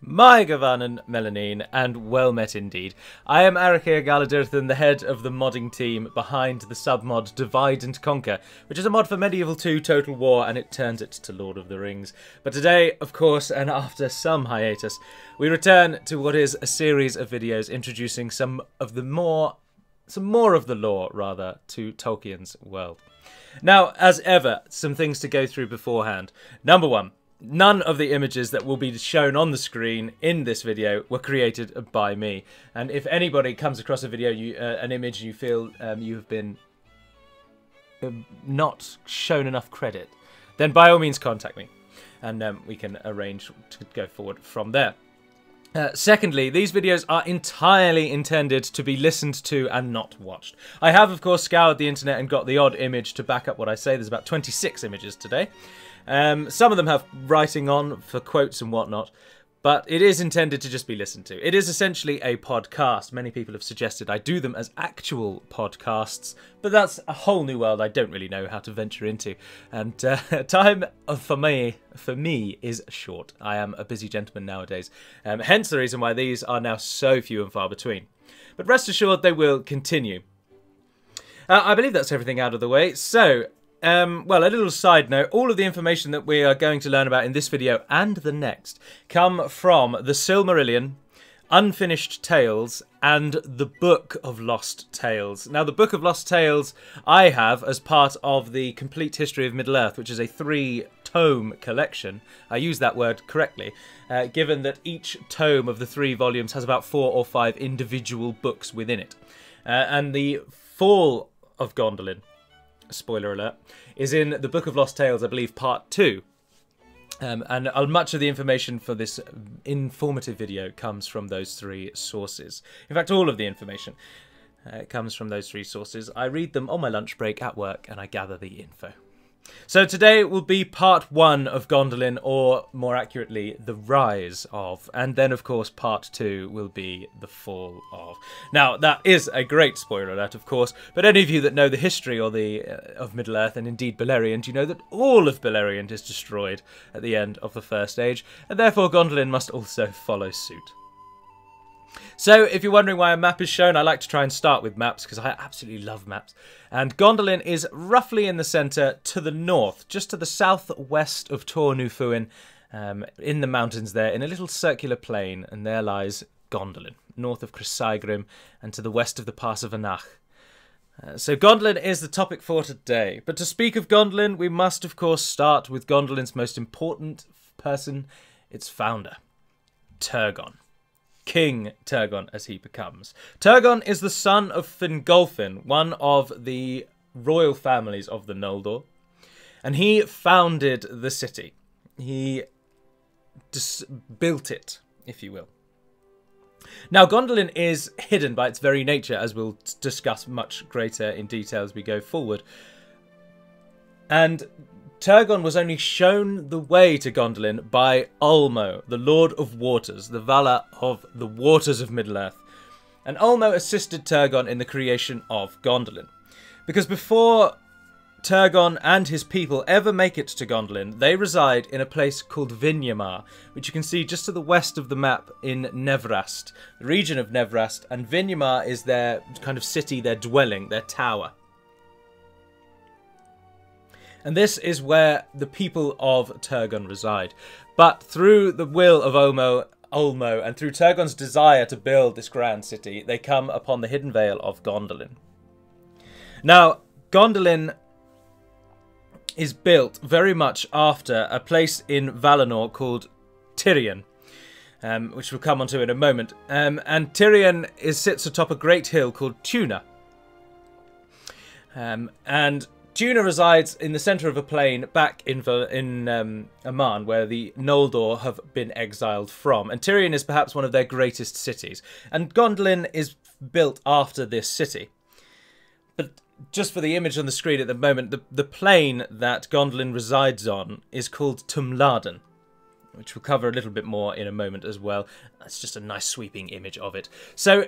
My Gavanan Melanine, and well met indeed. I am Arachîr Galudirithon, the head of the modding team behind the submod Divide and Conquer, which is a mod for Medieval 2 Total War, and it turns it to Lord of the Rings. But today, of course, and after some hiatus, we return to what is a series of videos introducing some of the more, some more of the lore, rather, to Tolkien's world. Now, as ever, some things to go through beforehand. Number one, none of the images that will be shown on the screen in this video were created by me. And if anybody comes across a video, you, uh, an image, you feel um, you have been um, not shown enough credit, then by all means contact me, and um, we can arrange to go forward from there. Uh, secondly, these videos are entirely intended to be listened to and not watched. I have, of course, scoured the internet and got the odd image to back up what I say. There's about 26 images today. Um, some of them have writing on for quotes and whatnot, but it is intended to just be listened to. It is essentially a podcast. Many people have suggested I do them as actual podcasts, but that's a whole new world I don't really know how to venture into. And uh, time for me, for me, is short. I am a busy gentleman nowadays. Um, hence the reason why these are now so few and far between. But rest assured, they will continue. Uh, I believe that's everything out of the way. So, um, well, a little side note, all of the information that we are going to learn about in this video and the next come from the Silmarillion, Unfinished Tales, and the Book of Lost Tales. Now, the Book of Lost Tales I have as part of the Complete History of Middle-earth, which is a three-tome collection. I use that word correctly, uh, given that each tome of the three volumes has about four or five individual books within it. Uh, and the Fall of Gondolin spoiler alert, is in the Book of Lost Tales, I believe, part two. Um, and uh, much of the information for this informative video comes from those three sources. In fact, all of the information uh, comes from those three sources. I read them on my lunch break at work and I gather the info. So today will be part one of Gondolin, or more accurately, the rise of, and then of course part two will be the fall of. Now that is a great spoiler alert, of course, but any of you that know the history or the uh, of Middle Earth and indeed Beleriand, you know that all of Beleriand is destroyed at the end of the First Age, and therefore Gondolin must also follow suit. So, if you're wondering why a map is shown, I like to try and start with maps because I absolutely love maps. And Gondolin is roughly in the centre to the north, just to the southwest of Taur-nu-Fuin, um, in the mountains there, in a little circular plain, and there lies Gondolin, north of Crissaegrim and to the west of the Pass of Anach. Uh, so Gondolin is the topic for today. But to speak of Gondolin, we must of course start with Gondolin's most important person, its founder, Turgon. King Turgon as he becomes. Turgon is the son of Fingolfin, one of the royal families of the Noldor, and he founded the city. He built it, if you will. Now, Gondolin is hidden by its very nature, as we'll discuss much greater in detail as we go forward. And Turgon was only shown the way to Gondolin by Ulmo, the Lord of Waters, the Valar of the Waters of Middle-earth. And Ulmo assisted Turgon in the creation of Gondolin. Because before Turgon and his people ever make it to Gondolin, they reside in a place called Vinyamar, which you can see just to the west of the map in Nevrast, the region of Nevrast, and Vinyamar is their kind of city, their dwelling, their tower. And this is where the people of Turgon reside. But through the will of Ulmo, Ulmo and through Turgon's desire to build this grand city, they come upon the hidden vale of Gondolin. Now, Gondolin is built very much after a place in Valinor called Tirion, um, which we'll come onto in a moment. Um, and Tirion is, sits atop a great hill called Tuna. Um, and Tuna resides in the centre of a plain back in in um, Aman, where the Noldor have been exiled from. And Tirion is perhaps one of their greatest cities. And Gondolin is built after this city. But just for the image on the screen at the moment, the, the plain that Gondolin resides on is called Tumladen, which we'll cover a little bit more in a moment as well. That's just a nice sweeping image of it. So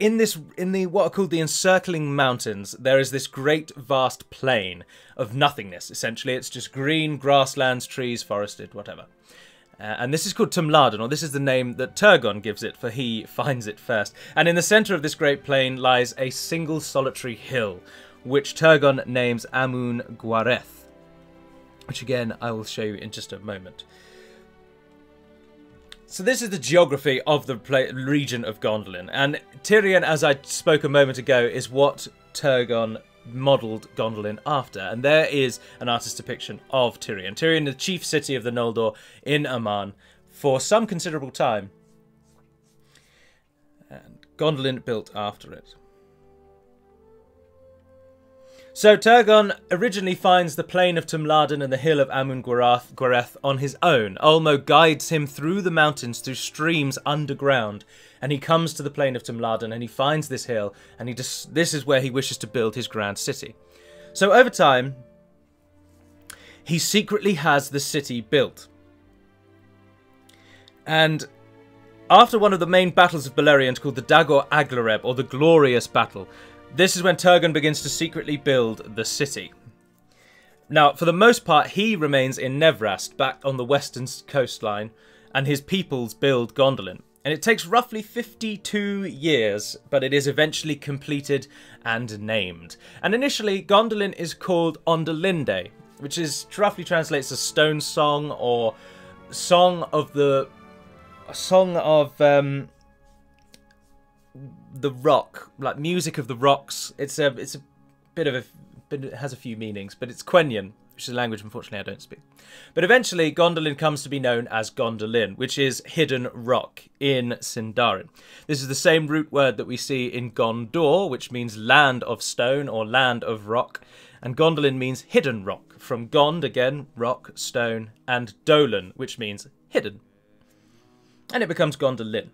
in this in the what are called the encircling mountains there is this great vast plain of nothingness essentially it's just green grasslands trees forested whatever Uh, and this is called Tumladen, or this is the name that Turgon gives it, for he finds it first. And in the centre of this great plain lies a single solitary hill, which Turgon names Amun Gwareth, which again I will show you in just a moment. So this is the geography of the region of Gondolin, and Tirion, as I spoke a moment ago, is what Turgon modelled Gondolin after. And there is an artist's depiction of Tirion. Tirion, the chief city of the Noldor in Aman for some considerable time. And Gondolin built after it. So Turgon originally finds the plain of Tumladen and the hill of Amun Gwareth on his own. Ulmo guides him through the mountains, through streams underground, and he comes to the plain of Tumladen and he finds this hill, and he this is where he wishes to build his grand city. So over time, he secretly has the city built. And after one of the main battles of Beleriand called the Dagor Aglareb, or the Glorious Battle, this is when Turgon begins to secretly build the city. Now, for the most part, he remains in Nevrast, back on the western coastline, and his peoples build Gondolin. And it takes roughly 52 years, but it is eventually completed and named. And initially, Gondolin is called Ondolindë, which is roughly translates as Stone Song or Song of the Song of um, the rock, like music of the rocks. It's a it's a bit of a bit it has a few meanings, but it's Quenya, which is a language unfortunately I don't speak. But eventually Gondolin comes to be known as Gondolin, which is hidden rock in Sindarin. This is the same root word that we see in Gondor, which means land of stone or land of rock, and Gondolin means hidden rock, from Gond again, rock, stone, and Dolan, which means hidden. And it becomes Gondolin.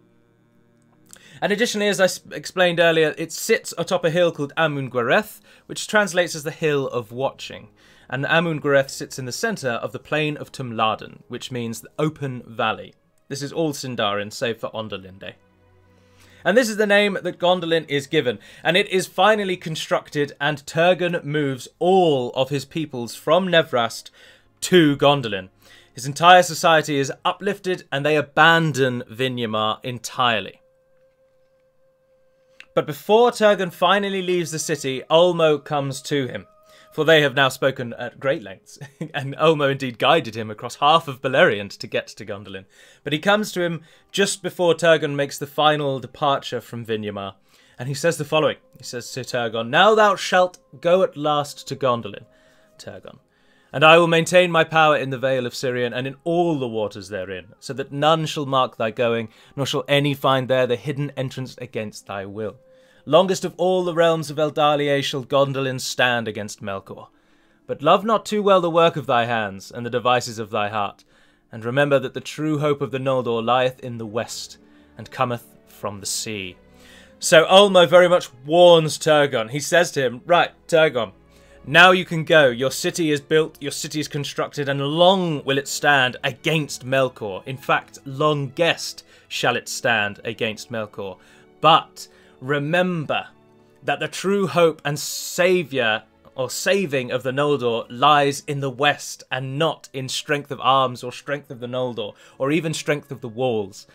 And additionally, as I explained earlier, it sits atop a hill called Amun Gwareth, which translates as the Hill of Watching. And Amun Gwareth sits in the centre of the plain of Tumladen, which means the open valley. This is all Sindarin, save for Ondolindë. And this is the name that Gondolin is given, and it is finally constructed, and Turgon moves all of his peoples from Nevrast to Gondolin. His entire society is uplifted, and they abandon Vinyamar entirely. But before Turgon finally leaves the city, Ulmo comes to him. For they have now spoken at great lengths, and Ulmo indeed guided him across half of Beleriand to get to Gondolin. But he comes to him just before Turgon makes the final departure from Vinyamar, and he says the following. He says to Turgon, Now thou shalt go at last to Gondolin, Turgon, and I will maintain my power in the Vale of Sirion and in all the waters therein, so that none shall mark thy going, nor shall any find there the hidden entrance against thy will. Longest of all the realms of Eldalie shall Gondolin stand against Melkor. But love not too well the work of thy hands and the devices of thy heart, and remember that the true hope of the Noldor lieth in the west, and cometh from the sea. So Ulmo very much warns Turgon. He says to him, Right, Turgon, now you can go. Your city is built, your city is constructed, and long will it stand against Melkor. In fact, longest shall it stand against Melkor. But remember that the true hope and saviour or saving of the Noldor lies in the west and not in strength of arms or strength of the Noldor or even strength of the walls.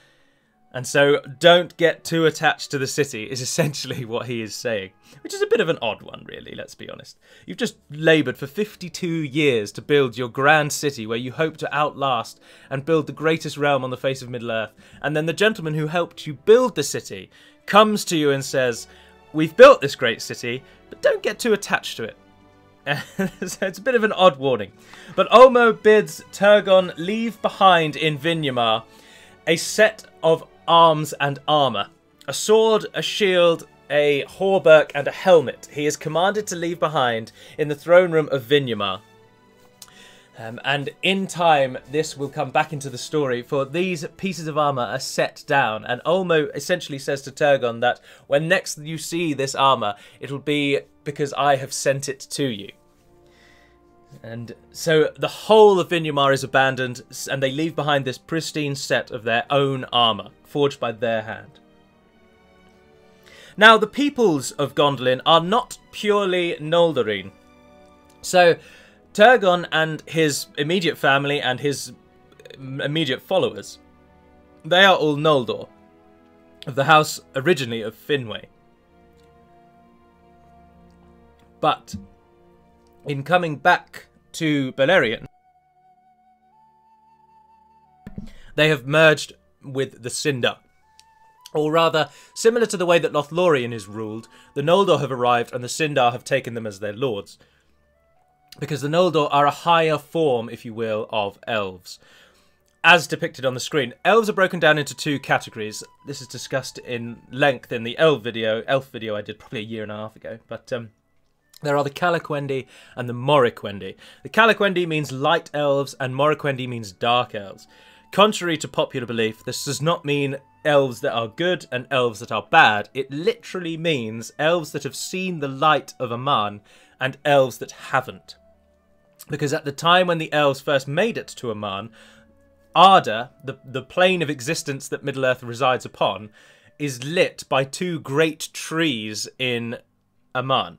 And so don't get too attached to the city is essentially what he is saying, which is a bit of an odd one really, let's be honest. You've just laboured for 52 years to build your grand city where you hope to outlast and build the greatest realm on the face of Middle-earth, and then the gentleman who helped you build the city comes to you and says, We've built this great city, but don't get too attached to it. so it's a bit of an odd warning. But Ulmo bids Turgon leave behind in Vinyamar a set of arms and armour. A sword, a shield, a hauberk, and a helmet he is commanded to leave behind in the throne room of Vinyamar. Um, and in time, this will come back into the story, for these pieces of armour are set down. And Ulmo essentially says to Turgon that when next you see this armour, it'll be because I have sent it to you. And so the whole of Vinyamar is abandoned, and they leave behind this pristine set of their own armour, forged by their hand. Now, the peoples of Gondolin are not purely Noldorin. So, Turgon and his immediate family and his immediate followers, they are all Noldor, of the house originally of Finwë. But in coming back to Beleriand, they have merged with the Sindar. Or rather, similar to the way that Lothlorien is ruled, the Noldor have arrived and the Sindar have taken them as their lords. Because the Noldor are a higher form, if you will, of elves. As depicted on the screen, elves are broken down into two categories. This is discussed in length in the elf video, elf video I did probably a year and a half ago. But um, there are the Calaquendi and the Moriquendi. The Calaquendi means light elves and Moriquendi means dark elves. Contrary to popular belief, this does not mean elves that are good and elves that are bad. It literally means elves that have seen the light of Aman and elves that haven't. Because at the time when the elves first made it to Aman, Arda, the, the plane of existence that Middle Earth resides upon, is lit by two great trees in Aman,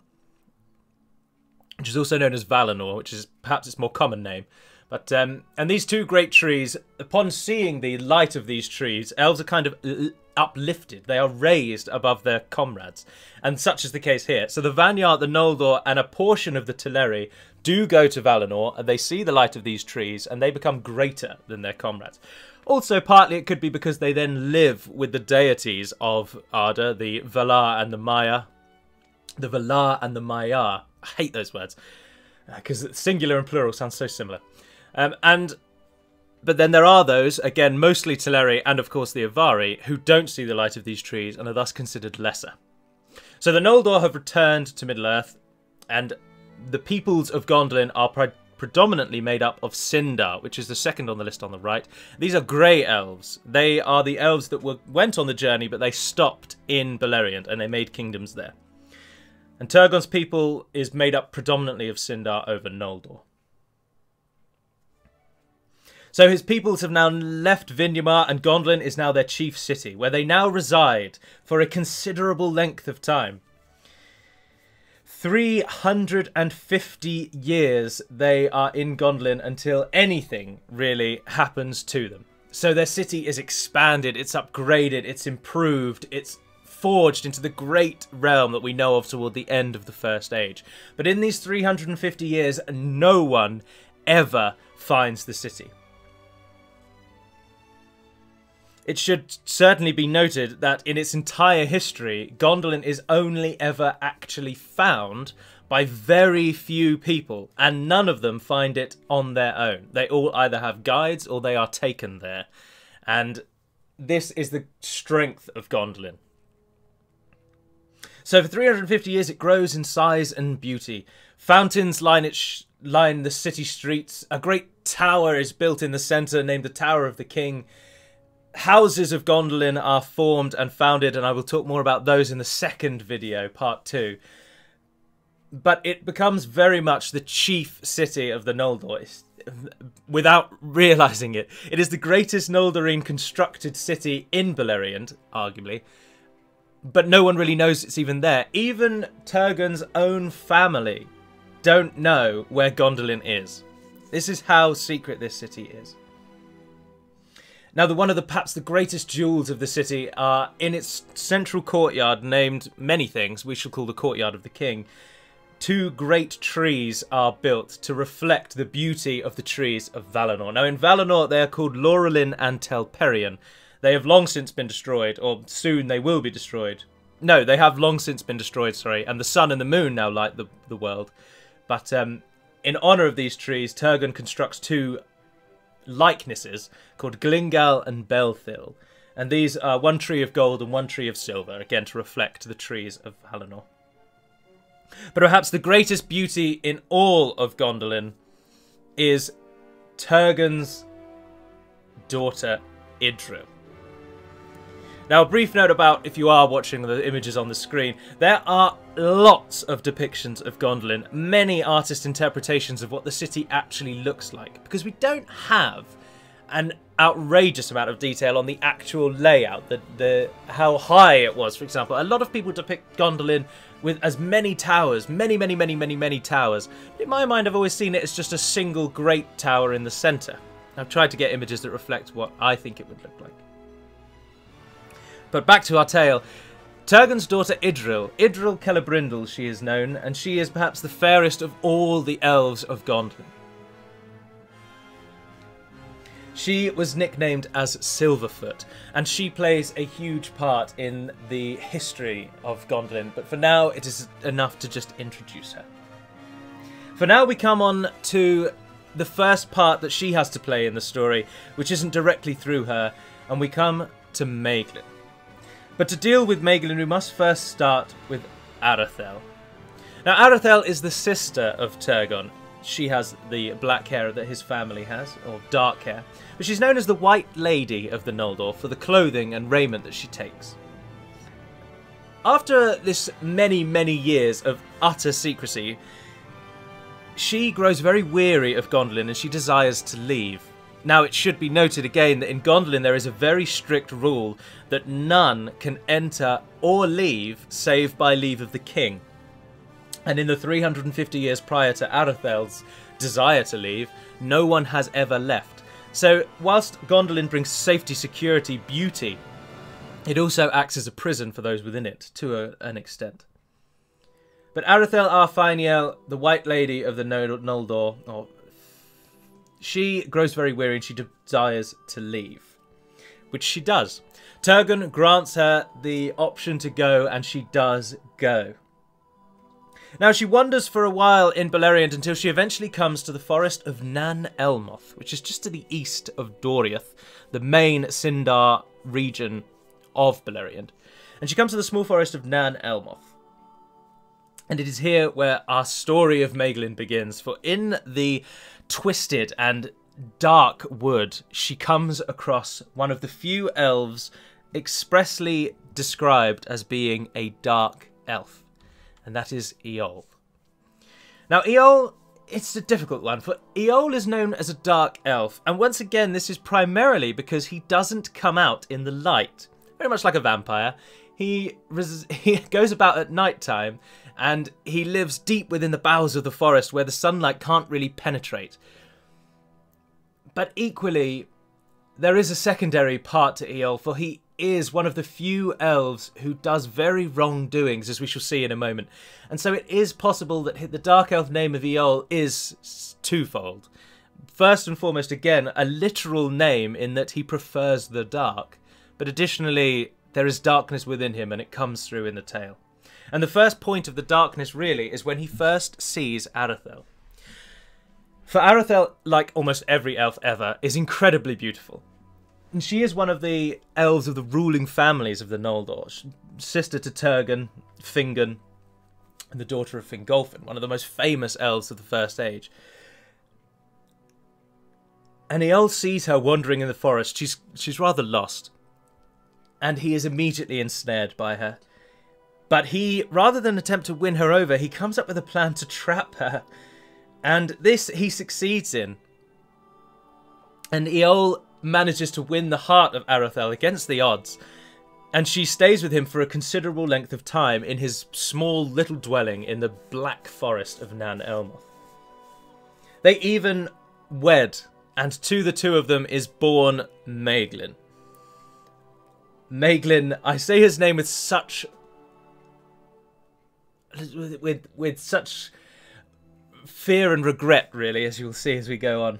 which is also known as Valinor, which is perhaps its more common name. But um, and these two great trees, upon seeing the light of these trees, elves are kind of uplifted. They are raised above their comrades, and such is the case here. So the Vanyar, the Noldor, and a portion of the Teleri do go to Valinor, and they see the light of these trees, and they become greater than their comrades. Also, partly it could be because they then live with the deities of Arda, the Valar and the Maiar. The Valar and the Maiar. I hate those words because uh, singular and plural sounds so similar. Um, and but then there are those, again, mostly Teleri and of course the Avari, who don't see the light of these trees and are thus considered lesser. So the Noldor have returned to Middle Earth, and the peoples of Gondolin are pre- predominantly made up of Sindar, which is the second on the list on the right. These are grey elves. They are the elves that were, went on the journey, but they stopped in Beleriand and they made kingdoms there. And Turgon's people is made up predominantly of Sindar over Noldor. So his peoples have now left Vinyamar, and Gondolin is now their chief city, where they now reside for a considerable length of time. 350 years they are in Gondolin until anything really happens to them. So their city is expanded, it's upgraded, it's improved, it's forged into the great realm that we know of toward the end of the First Age. But in these 350 years, no one ever finds the city. It should certainly be noted that in its entire history, Gondolin is only ever actually found by very few people, and none of them find it on their own. They all either have guides or they are taken there. And this is the strength of Gondolin. So for 350 years, it grows in size and beauty. Fountains line its line the city streets. A great tower is built in the center, named the Tower of the King houses of Gondolin are formed and founded, and I will talk more about those in the second video, part two. But it becomes very much the chief city of the Noldor, without realizing it. It is the greatest Noldorine constructed city in Beleriand, arguably, but no one really knows it's even there. Even Turgon's own family don't know where Gondolin is. This is how secret this city is. Now, the one of the perhaps the greatest jewels of the city are in its central courtyard, named many things. We shall call the courtyard of the king. Two great trees are built to reflect the beauty of the trees of Valinor. Now, in Valinor, they are called Laurelin and Telperion. They have long since been destroyed, or soon they will be destroyed. No, they have long since been destroyed, sorry, and the sun and the moon now light the, the world. But um, in honour of these trees, Turgon constructs two likenesses called Glingal and Belthil. And these are one tree of gold and one tree of silver, again to reflect the trees of Valinor. But perhaps the greatest beauty in all of Gondolin is Turgon's daughter Idril. Now, a brief note about if you are watching the images on the screen, there are lots of depictions of Gondolin, many artist interpretations of what the city actually looks like, because we don't have an outrageous amount of detail on the actual layout, the, the how high it was, for example. A lot of people depict Gondolin with as many towers, many, many, many, many, many towers. In my mind, I've always seen it as just a single great tower in the centre. I've tried to get images that reflect what I think it would look like. But back to our tale. Turgon's daughter Idril, Idril Celebrimbor she is known, and she is perhaps the fairest of all the elves of Gondolin. She was nicknamed as Silverfoot, and she plays a huge part in the history of Gondolin, but for now it is enough to just introduce her. For now we come on to the first part that she has to play in the story, which isn't directly through her, and we come to Maeglin. But to deal with Maeglin, we must first start with Aredhel. Now, Aredhel is the sister of Turgon. She has the black hair that his family has, or dark hair, but she's known as the White Lady of the Noldor for the clothing and raiment that she takes. After this many, many years of utter secrecy, she grows very weary of Gondolin and she desires to leave. Now, it should be noted again that in Gondolin there is a very strict rule that none can enter or leave save by leave of the king. And in the 350 years prior to Aredhel's desire to leave, no one has ever left. So, whilst Gondolin brings safety, security, beauty, it also acts as a prison for those within it to a, an extent. But Aredhel Ar-Feiniel, the White Lady of the Noldor, or she grows very weary and she desires to leave, which she does. Turgon grants her the option to go, and she does go. Now, she wanders for a while in Beleriand until she eventually comes to the forest of Nan Elmoth, which is just to the east of Doriath, the main Sindar region of Beleriand. And she comes to the small forest of Nan Elmoth. And it is here where our story of Maeglin begins, for in the twisted and dark wood, she comes across one of the few elves expressly described as being a dark elf, and that is Eol. Now, Eol, it's a difficult one, for Eol is known as a dark elf, and once again, this is primarily because he doesn't come out in the light, very much like a vampire. He, he goes about at night time and he lives deep within the bowels of the forest where the sunlight can't really penetrate. But equally, there is a secondary part to Eol, for he is one of the few elves who does very wrongdoings, as we shall see in a moment. And so it is possible that the dark elf name of Eol is twofold. First and foremost, again, a literal name in that he prefers the dark, but additionally, there is darkness within him and it comes through in the tale. And the first point of the darkness, really, is when he first sees Aredhel. For Aredhel, like almost every elf ever, is incredibly beautiful. And she is one of the elves of the ruling families of the Noldor, sister to Turgon, Fingon, and the daughter of Fingolfin, one of the most famous elves of the First Age. And Eol sees her wandering in the forest. She's she's rather lost. And he is immediately ensnared by her. But he, rather than attempt to win her over, he comes up with a plan to trap her. And this he succeeds in. And Eol manages to win the heart of Aredhel against the odds. And she stays with him for a considerable length of time in his small little dwelling in the black forest of Nan Elmoth. They even wed, and to the two of them is born Maeglin. Maeglin, I say his name with such with with such fear and regret, really, as you'll see as we go on.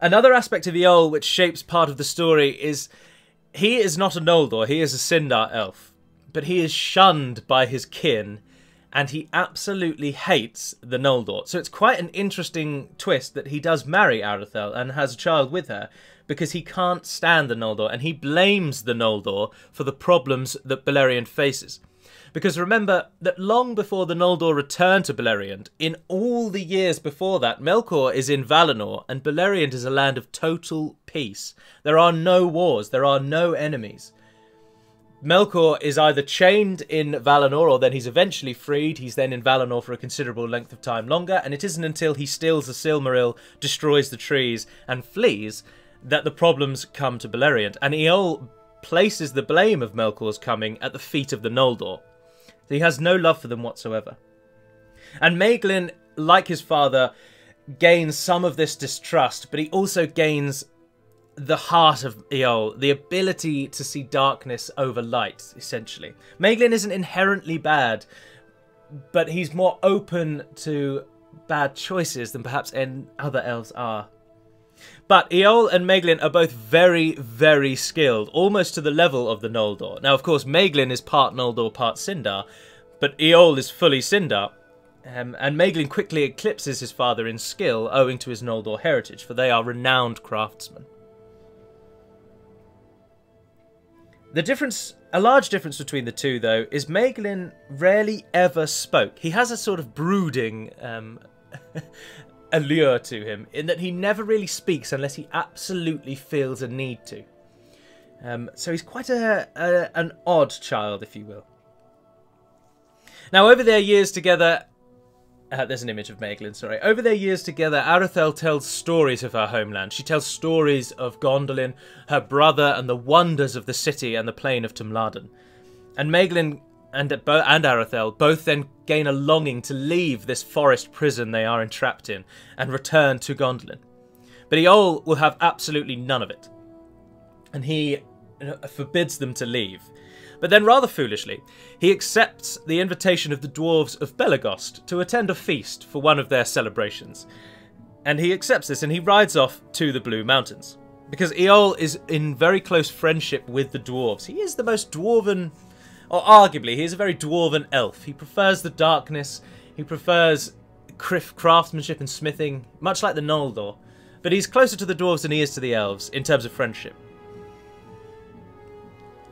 Another aspect of Eol which shapes part of the story is he is not a Noldor, he is a Sindar elf, but he is shunned by his kin and he absolutely hates the Noldor. So it's quite an interesting twist that he does marry Aredhel and has a child with her, because he can't stand the Noldor and he blames the Noldor for the problems that Beleriand faces. Because remember that long before the Noldor return to Beleriand, in all the years before that, Melkor is in Valinor and Beleriand is a land of total peace. There are no wars, there are no enemies. Melkor is either chained in Valinor or then he's eventually freed. He's then in Valinor for a considerable length of time longer, and it isn't until he steals the Silmaril, destroys the trees, and flees that the problems come to Beleriand, and Eol places the blame of Melkor's coming at the feet of the Noldor. He has no love for them whatsoever. And Maeglin, like his father, gains some of this distrust, but he also gains the heart of Eol, the ability to see darkness over light, essentially. Maeglin isn't inherently bad, but he's more open to bad choices than perhaps any other elves are. But Eol and Maeglin are both very, very skilled, almost to the level of the Noldor. Now, of course, Maeglin is part Noldor, part Sindar, but Eol is fully Sindar, um, and Maeglin quickly eclipses his father in skill owing to his Noldor heritage, for they are renowned craftsmen. The difference, a large difference between the two, though, is Maeglin rarely ever spoke. He has a sort of brooding um, allure to him, in that he never really speaks unless he absolutely feels a need to. Um, so he's quite a, a, an odd child, if you will. Now, over their years together, uh, there's an image of Maeglin, sorry. Over their years together, Aredhel tells stories of her homeland. She tells stories of Gondolin, her brother, and the wonders of the city and the plain of Tumladen. And Maeglin and, and Aredhel both then gain a longing to leave this forest prison they are entrapped in and return to Gondolin. But Eol will have absolutely none of it. And he forbids them to leave. But then, rather foolishly, he accepts the invitation of the dwarves of Belegost to attend a feast for one of their celebrations. And he accepts this and he rides off to the Blue Mountains. Because Eol is in very close friendship with the dwarves. He is the most dwarven, or arguably, he is a very dwarven elf. He prefers the darkness, he prefers craftsmanship and smithing, much like the Noldor. But he's closer to the dwarves than he is to the elves in terms of friendship.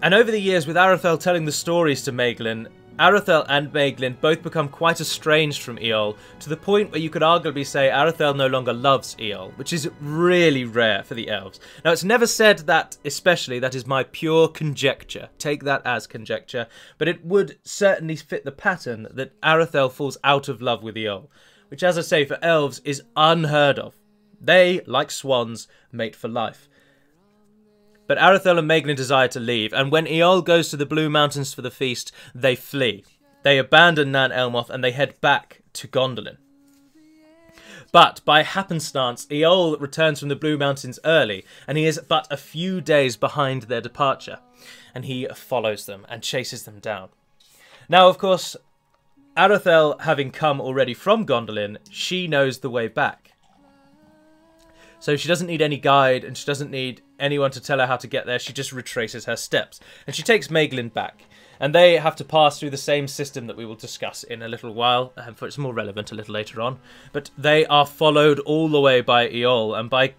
And over the years, with Aredhel telling the stories to Maeglin, Aredhel and Maeglin both become quite estranged from Eol, to the point where you could arguably say Aredhel no longer loves Eol, which is really rare for the elves. Now, it's never said that, especially, that is my pure conjecture. Take that as conjecture, but it would certainly fit the pattern that Aredhel falls out of love with Eol, which, as I say, for elves is unheard of. They, like swans, mate for life. But Aredhel and Maeglin desire to leave, and when Eol goes to the Blue Mountains for the feast, they flee. They abandon Nan Elmoth and they head back to Gondolin. But by happenstance, Eol returns from the Blue Mountains early, and he is but a few days behind their departure, and he follows them and chases them down. Now, of course, Aredhel having come already from Gondolin, she knows the way back. So she doesn't need any guide and she doesn't need anyone to tell her how to get there. She just retraces her steps. And she takes Maeglin back. And they have to pass through the same system that we will discuss in a little while, um, for it's more relevant a little later on. But they are followed all the way by Eol and by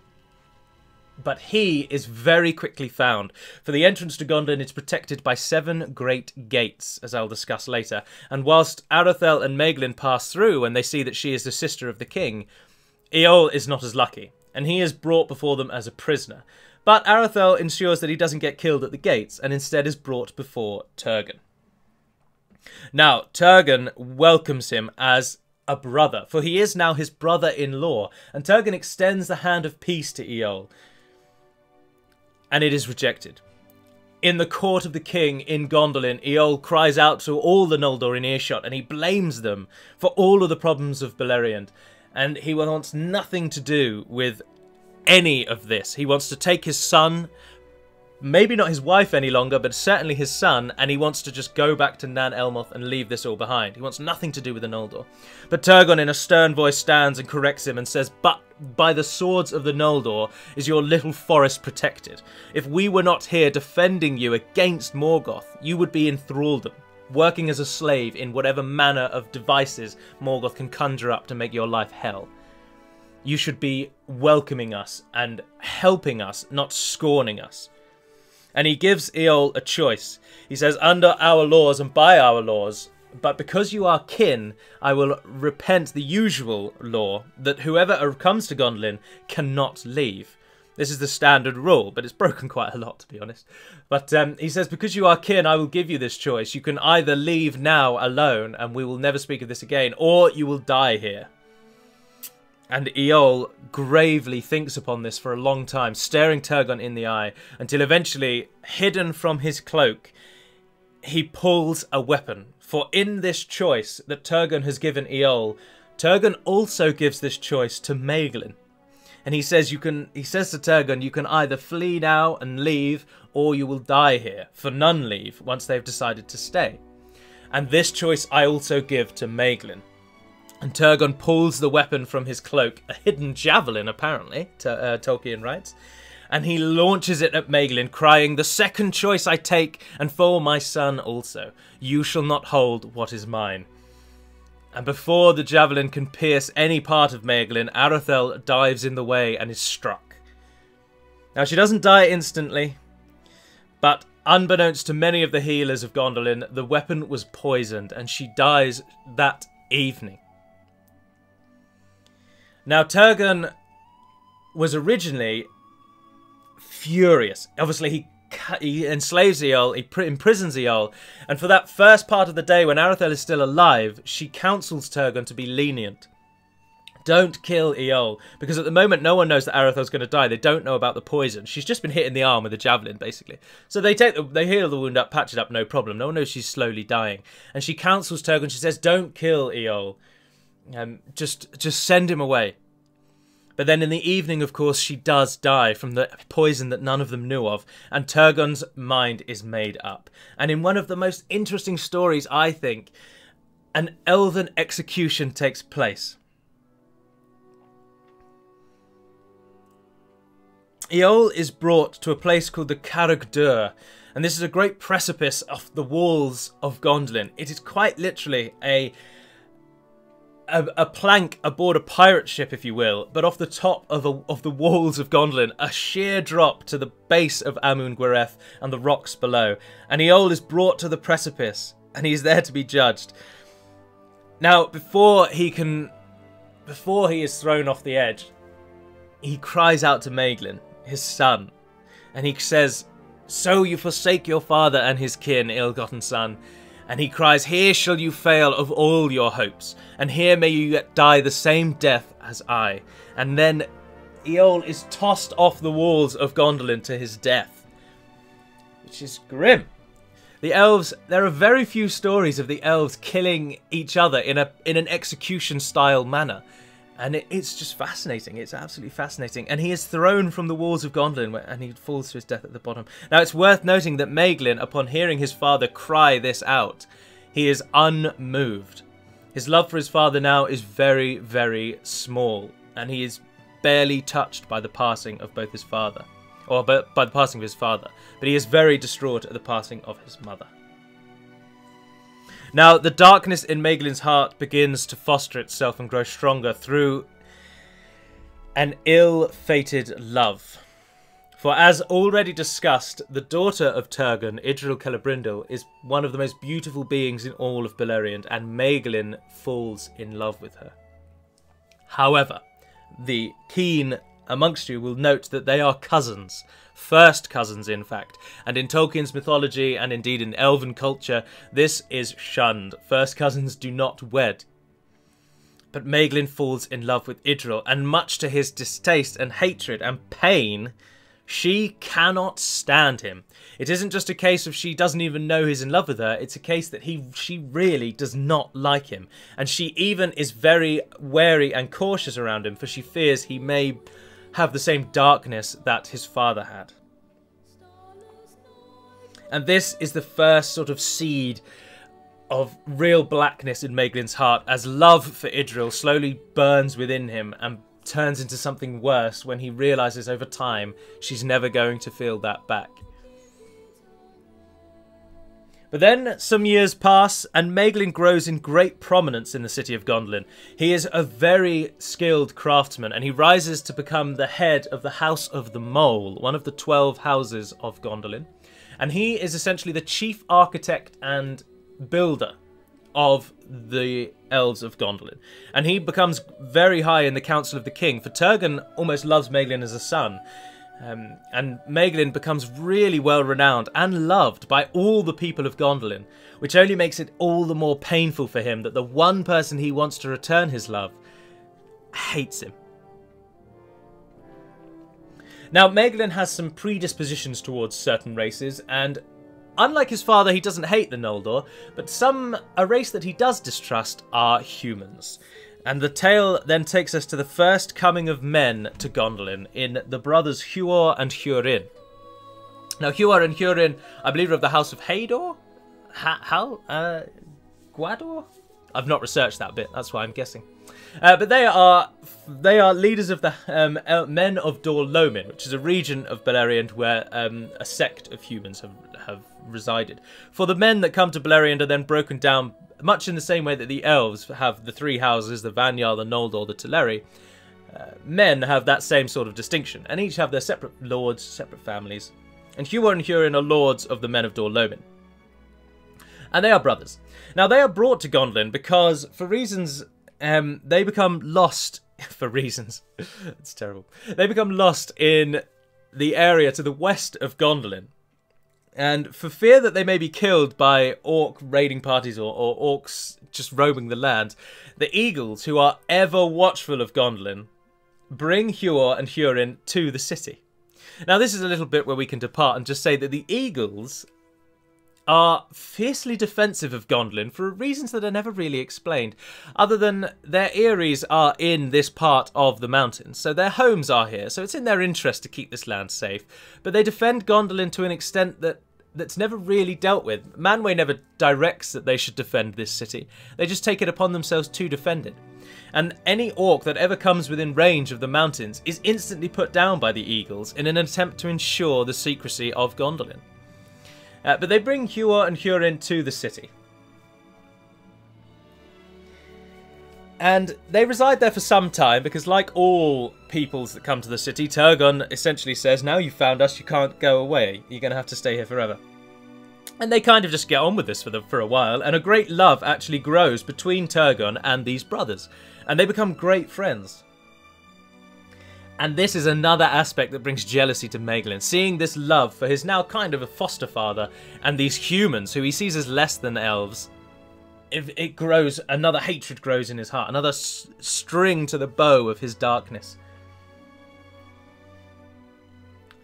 but he is very quickly found, for the entrance to Gondolin is protected by seven great gates, as I'll discuss later, and whilst Aredhel and Maeglin pass through when they see that she is the sister of the king, Eol is not as lucky and he is brought before them as a prisoner. But Aredhel ensures that he doesn't get killed at the gates, and instead is brought before Turgon. Now, Turgon welcomes him as a brother, for he is now his brother in law, and Turgon extends the hand of peace to Eol, and it is rejected. In the court of the king in Gondolin, Eol cries out to all the Noldor in earshot, and he blames them for all of the problems of Beleriand and he wants nothing to do with any of this. He wants to take his son, maybe not his wife any longer, but certainly his son, and he wants to just go back to Nan Elmoth and leave this all behind. He wants nothing to do with the Noldor. But Turgon, in a stern voice, stands and corrects him and says, But by the swords of the Noldor is your little forest protected. If we were not here defending you against Morgoth, you would be in thraldom working as a slave in whatever manner of devices Morgoth can conjure up to make your life hell. You should be welcoming us and helping us, not scorning us. And he gives Eol a choice. He says, Under our laws and by our laws, but because you are kin, I will repent the usual law that whoever comes to Gondolin cannot leave. This is the standard rule, but it's broken quite a lot, to be honest. But um, he says, Because you are kin, I will give you this choice. You can either leave now alone, and we will never speak of this again, or you will die here. And Eol gravely thinks upon this for a long time, staring Turgon in the eye, until eventually, hidden from his cloak, he pulls a weapon. For in this choice that Turgon has given Eol, Turgon also gives this choice to Maeglin. And he says you can he says to Turgon, you can either flee now and leave, or you will die here, for none leave once they've decided to stay. And this choice I also give to Maeglin. And Turgon pulls the weapon from his cloak, a hidden javelin apparently, uh, Tolkien writes, and he launches it at Maeglin, crying, The second choice I take, and for my son also. You shall not hold what is mine. And before the javelin can pierce any part of Maeglin, Aredhel dives in the way and is struck. Now, she doesn't die instantly, but unbeknownst to many of the healers of Gondolin, the weapon was poisoned and she dies that evening. Now, Turgon was originally furious. Obviously, he he enslaves Eol, he imprisons Eol, and for that first part of the day when Aredhel is still alive, she counsels Turgon to be lenient. Don't kill Eol, because at the moment no one knows that Aredhel's going to die. They don't know about the poison. She's just been hit in the arm with a javelin, basically. So they take the, they heal the wound up, patch it up, no problem. No one knows she's slowly dying. And she counsels Turgon. She says, "Don't kill Eol. Um, just just send him away." But then in the evening, of course, she does die from the poison that none of them knew of, and Turgon's mind is made up. And in one of the most interesting stories, I think, an elven execution takes place. Eol is brought to a place called the Carreg and this is a great precipice off the walls of Gondolin. It is quite literally a a, a, plank aboard a pirate ship, if you will, but off the top of, a, of the walls of Gondolin, a sheer drop to the base of Amun Gwareth and the rocks below. And Eol is brought to the precipice, and he's there to be judged. Now, before he can, before he is thrown off the edge, he cries out to Maeglin, his son, and he says, "So you forsake your father and his kin, ill-gotten son." And he cries, Here shall you fail of all your hopes, and here may you yet die the same death as I. And then Eol is tossed off the walls of Gondolin to his death, which is grim. The elves, there are very few stories of the elves killing each other in a in an execution style manner and it, it's just fascinating. It's absolutely fascinating. And he is thrown from the walls of Gondolin, and he falls to his death at the bottom. Now, it's worth noting that Maeglin, upon hearing his father cry this out, he is unmoved. His love for his father now is very, very small, and he is barely touched by the passing of both his father, or by, by the passing of his father. But he is very distraught at the passing of his mother. Now, the darkness in Maeglin's heart begins to foster itself and grow stronger through an ill-fated love. For as already discussed, the daughter of Turgon, Idril Celebrimbor, is one of the most beautiful beings in all of Beleriand, and Maeglin falls in love with her. However, the keen amongst you will note that they are cousins, first cousins in fact, and in Tolkien's mythology and indeed in elven culture, this is shunned. First cousins do not wed. But Maeglin falls in love with Idril, and much to his distaste and hatred and pain, she cannot stand him. It isn't just a case of she doesn't even know he's in love with her, it's a case that he she really does not like him. And she even is very wary and cautious around him, for she fears he may have the same darkness that his father had. And this is the first sort of seed of real blackness in Maeglin's heart as love for Idril slowly burns within him and turns into something worse when he realizes over time she's never going to feel that back. But then some years pass, and Maeglin grows in great prominence in the city of Gondolin. He is a very skilled craftsman, and he rises to become the head of the House of the Mole, one of the 12 houses of Gondolin. And he is essentially the chief architect and builder of the elves of Gondolin. And he becomes very high in the council of the king, for Turgon almost loves Maeglin as a son. Um, and Maeglin becomes really well renowned and loved by all the people of Gondolin, which only makes it all the more painful for him that the one person he wants to return his love hates him. Now, Maeglin has some predispositions towards certain races, and unlike his father, he doesn't hate the Noldor, but some a race that he does distrust are humans. And the tale then takes us to the first coming of men to Gondolin in the brothers Huor and Hurin. Now, Huor and Hurin, I believe, are of the House of Hador? Ha- Hal? Uh, Gwador? I've not researched that bit, that's why I'm guessing. Uh, but they are they are leaders of the um, men of Dor Lomin, which is a region of Beleriand where um, a sect of humans have, have resided. For the men that come to Beleriand are then broken down much in the same way that the elves have the three houses, the Vanyar, the Noldor, the Teleri. Uh, men have that same sort of distinction, and each have their separate lords, separate families. And Huor and Hurin are lords of the men of Dor Lomin. And they are brothers. Now, they are brought to Gondolin because, for reasons um, they become lost for reasons. it's terrible. They become lost in the area to the west of Gondolin. And for fear that they may be killed by orc raiding parties or, or orcs just roaming the land, the eagles, who are ever watchful of Gondolin, bring Huor and Hurin to the city. Now, this is a little bit where we can depart and just say that the eagles are fiercely defensive of Gondolin for reasons that are never really explained, other than their eyries are in this part of the mountains, so their homes are here, so it's in their interest to keep this land safe. But they defend Gondolin to an extent that that's never really dealt with. Manwë never directs that they should defend this city. They just take it upon themselves to defend it. And any orc that ever comes within range of the mountains is instantly put down by the eagles in an attempt to ensure the secrecy of Gondolin. Uh, but they bring Huor and Hurin to the city. And they reside there for some time because, like all peoples that come to the city, Turgon essentially says, Now you've found us, you can't go away. You're going to have to stay here forever. And they kind of just get on with this for, the, for a while, and a great love actually grows between Turgon and these brothers. And they become great friends. And this is another aspect that brings jealousy to Maeglin, seeing this love for his now kind of a foster father and these humans who he sees as less than elves. If it grows, another hatred grows in his heart, another string to the bow of his darkness.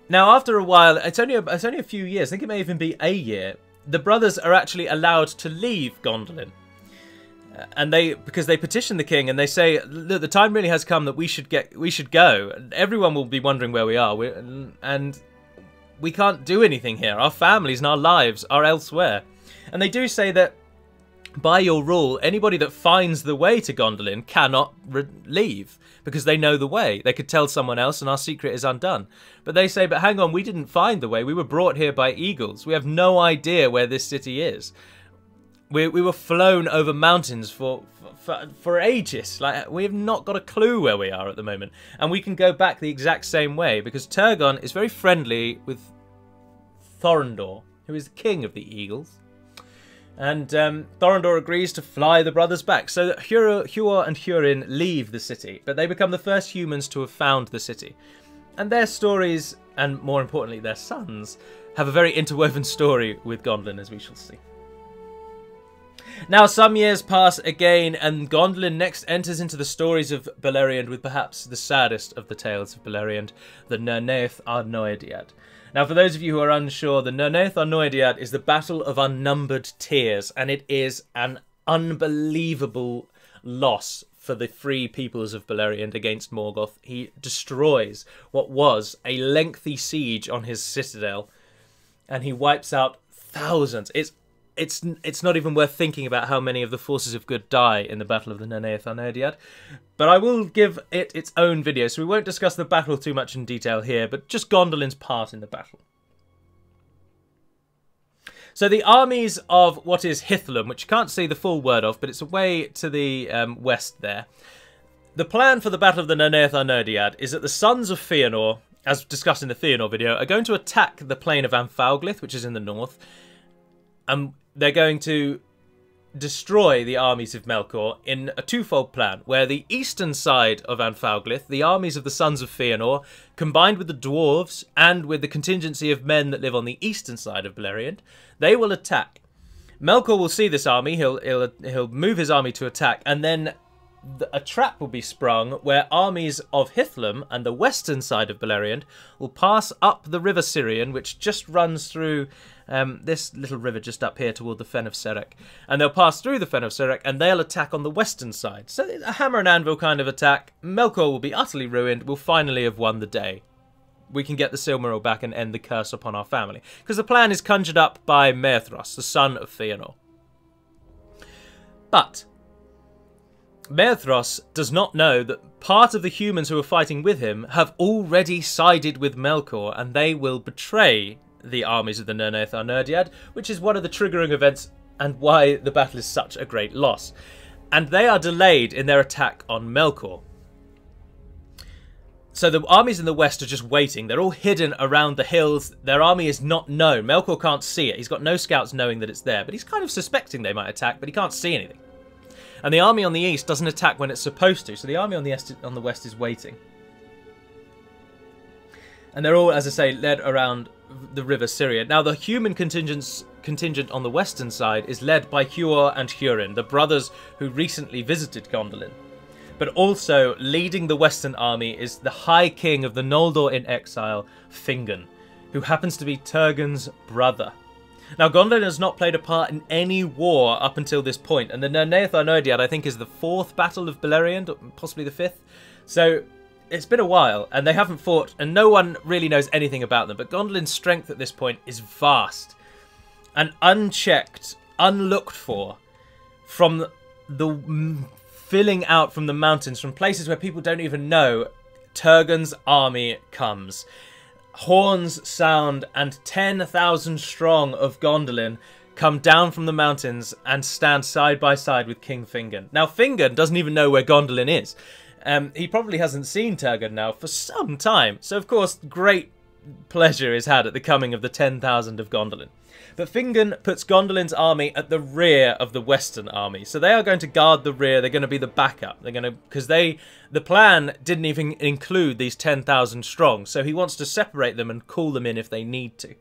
Now, after a while, it's only a, it's only a few years. I think it may even be a year. The brothers are actually allowed to leave Gondolin and they because they petition the king and they say look the time really has come that we should get we should go. Everyone will be wondering where we are. We're, and we can't do anything here. Our families and our lives are elsewhere. And they do say that by your rule anybody that finds the way to gondolin cannot leave because they know the way. They could tell someone else and our secret is undone. But they say but hang on we didn't find the way. We were brought here by eagles. We have no idea where this city is we, we were flown over mountains for, for for ages. Like we have not got a clue where we are at the moment, and we can go back the exact same way because Turgon is very friendly with Thorondor, who is the king of the eagles. And um, Thorondor agrees to fly the brothers back, so that Huor and Hurin leave the city, but they become the first humans to have found the city. And their stories, and more importantly, their sons, have a very interwoven story with Gondolin, as we shall see. Now, some years pass again, and Gondolin next enters into the stories of Beleriand with perhaps the saddest of the tales of Beleriand, the Nirnaeth Arnoediad. Now, for those of you who are unsure, the Nirnaeth Arnoediad is the battle of unnumbered tears, and it is an unbelievable loss for the free peoples of Beleriand against Morgoth. He destroys what was a lengthy siege on his citadel, and he wipes out thousands. It's it's it's not even worth thinking about how many of the forces of good die in the Battle of the Nirnaeth Arnoediad. But I will give it its own video, so we won't discuss the battle too much in detail here, but just Gondolin's part in the battle. So the armies of what is Hithlum, which you can't see the full word of, but it's away to the um, west there. The plan for the Battle of the Nirnaeth Arnoediad is that the sons of Fëanor, as discussed in the Fëanor video, are going to attack the plain of Anfauglith, which is in the north, and they're going to destroy the armies of Melkor in a twofold plan, where the eastern side of Anfauglith, the armies of the sons of Fëanor, combined with the dwarves and with the contingency of men that live on the eastern side of Beleriand, they will attack. Melkor will see this army, he'll, he'll, he'll move his army to attack, and then a trap will be sprung where armies of Hithlum and the western side of Beleriand will pass up the river Sirion, which just runs through um, this little river just up here toward the Fen of Serech. And they'll pass through the Fen of Serech and they'll attack on the western side. So a hammer and anvil kind of attack. Melkor will be utterly ruined. We'll finally have won the day. We can get the Silmaril back and end the curse upon our family. Because the plan is conjured up by Maedhros, the son of Fëanor. But Maedhros does not know that part of the humans who are fighting with him have already sided with Melkor and they will betray the armies of the Nirnaeth Arnoediad, which is one of the triggering events and why the battle is such a great loss. And they are delayed in their attack on Melkor. So the armies in the west are just waiting. They're all hidden around the hills. Their army is not known. Melkor can't see it. He's got no scouts knowing that it's there, but he's kind of suspecting they might attack, but he can't see anything. And the army on the east doesn't attack when it's supposed to, so the army on the, est- on the west is waiting. And they're all, as I say, led around the river Sirion. Now, the human contingent on the western side is led by Huor and Hurin, the brothers who recently visited Gondolin. But also, leading the western army is the High King of the Noldor in exile, Fingon, who happens to be Turgon's brother. Now, Gondolin has not played a part in any war up until this point, and the Nirnaeth Arnoediad, I think, is the fourth Battle of Beleriand, possibly the fifth. So, it's been a while, and they haven't fought, and no one really knows anything about them. But Gondolin's strength at this point is vast, and unchecked, unlooked for, from the filling out from the mountains, from places where people don't even know, Turgon's army comes horns sound, and 10,000 strong of Gondolin come down from the mountains and stand side by side with King Fingon. Now, Fingon doesn't even know where Gondolin is. Um, he probably hasn't seen Turgon now for some time, so of course, great pleasure is had at the coming of the 10,000 of Gondolin. But Fingon puts Gondolin's army at the rear of the Western army. So they are going to guard the rear. They're going to be the backup. They're going to because they the plan didn't even include these 10,000 strong. So he wants to separate them and call them in if they need to.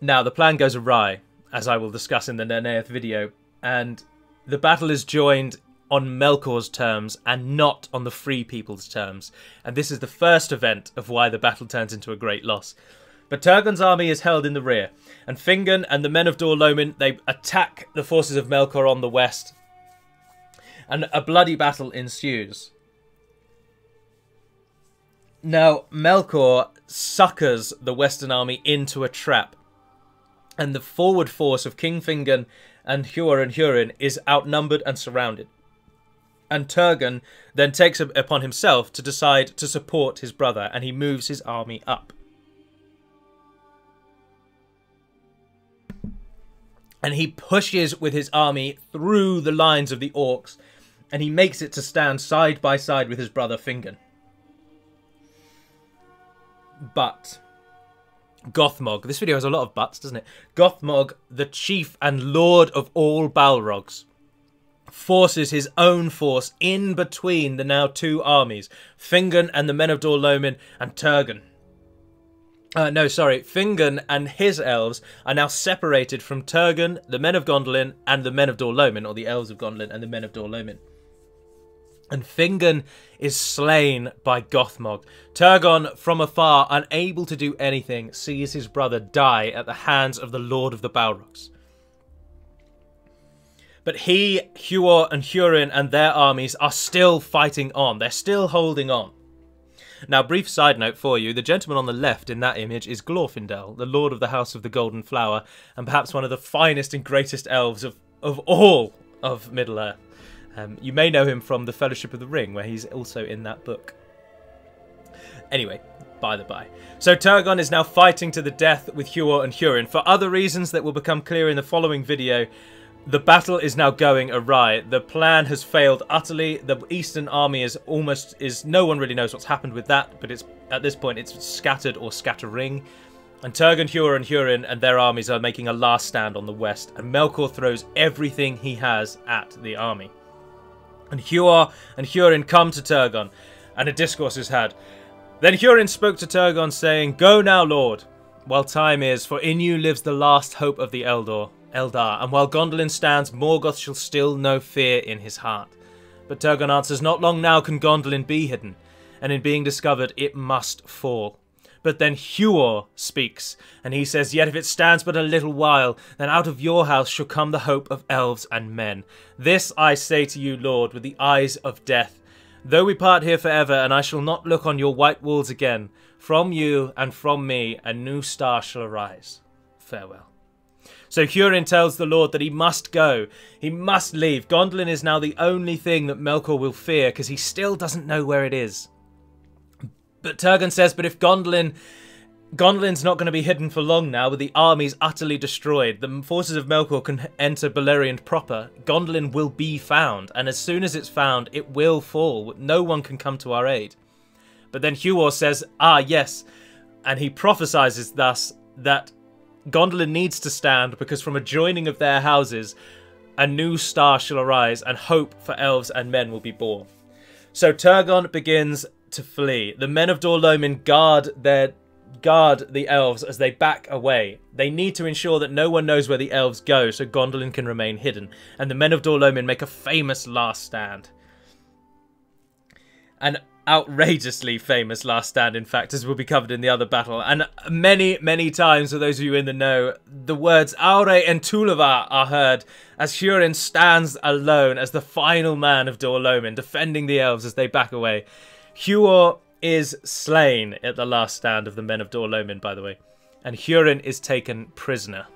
Now the plan goes awry, as I will discuss in the Nirnaeth video, and the battle is joined on Melkor's terms and not on the Free People's terms, and this is the first event of why the battle turns into a great loss. But Turgon's army is held in the rear, and Fingon and the men of Dor Lomin they attack the forces of Melkor on the west, and a bloody battle ensues. Now, Melkor suckers the Western army into a trap, and the forward force of King Fingon and Huor and Hurin is outnumbered and surrounded and Turgon then takes it upon himself to decide to support his brother, and he moves his army up. And he pushes with his army through the lines of the orcs, and he makes it to stand side by side with his brother Fingon. But Gothmog, this video has a lot of buts, doesn't it? Gothmog, the chief and lord of all Balrogs, forces his own force in between the now two armies, Fingon and the men of Dor Lomin and Turgon. Uh, no, sorry, Fingon and his elves are now separated from Turgon, the men of Gondolin, and the men of Dor Lomin, or the elves of Gondolin and the men of Dor Lomin. And Fingon is slain by Gothmog. Turgon, from afar, unable to do anything, sees his brother die at the hands of the Lord of the Balrogs. But he, Huor, and Hurin and their armies are still fighting on. They're still holding on. Now, brief side note for you the gentleman on the left in that image is Glorfindel, the Lord of the House of the Golden Flower, and perhaps one of the finest and greatest elves of, of all of Middle Earth. Um, you may know him from The Fellowship of the Ring, where he's also in that book. Anyway, by the by. So Turgon is now fighting to the death with Huor and Hurin for other reasons that will become clear in the following video. The battle is now going awry. The plan has failed utterly. The Eastern army is almost is no one really knows what's happened with that, but it's at this point it's scattered or scattering. And Turgon, Huor, and Hurin and their armies are making a last stand on the west, and Melkor throws everything he has at the army. And Huor and Hurin come to Turgon, and a discourse is had. Then Hurin spoke to Turgon, saying, Go now, Lord, while time is, for in you lives the last hope of the Eldor. Eldar, and while Gondolin stands, Morgoth shall still know fear in his heart. But Turgon answers, Not long now can Gondolin be hidden, and in being discovered it must fall. But then Huor speaks, and he says, Yet if it stands but a little while, then out of your house shall come the hope of elves and men. This I say to you, Lord, with the eyes of death. Though we part here forever, and I shall not look on your white walls again, from you and from me a new star shall arise. Farewell. So Hurin tells the Lord that he must go. He must leave. Gondolin is now the only thing that Melkor will fear because he still doesn't know where it is. But Turgon says, but if Gondolin... Gondolin's not going to be hidden for long now, with the armies utterly destroyed. The forces of Melkor can enter Beleriand proper. Gondolin will be found, and as soon as it's found, it will fall. No one can come to our aid. But then Huor says, ah, yes, and he prophesies thus that Gondolin needs to stand because from a joining of their houses, a new star shall arise, and hope for elves and men will be born. So Turgon begins to flee. The men of Dor Lómin guard their guard the elves as they back away. They need to ensure that no one knows where the elves go so Gondolin can remain hidden. And the men of Dor Lómin make a famous last stand. An outrageously famous last stand, in fact, as will be covered in the other battle. And many, many times, for those of you in the know, the words Aurë entuluva are heard as Hurin stands alone as the final man of Dor Lómin, defending the elves as they back away. Huor is slain at the last stand of the men of Dor Lómin, by the way, and Hurin is taken prisoner.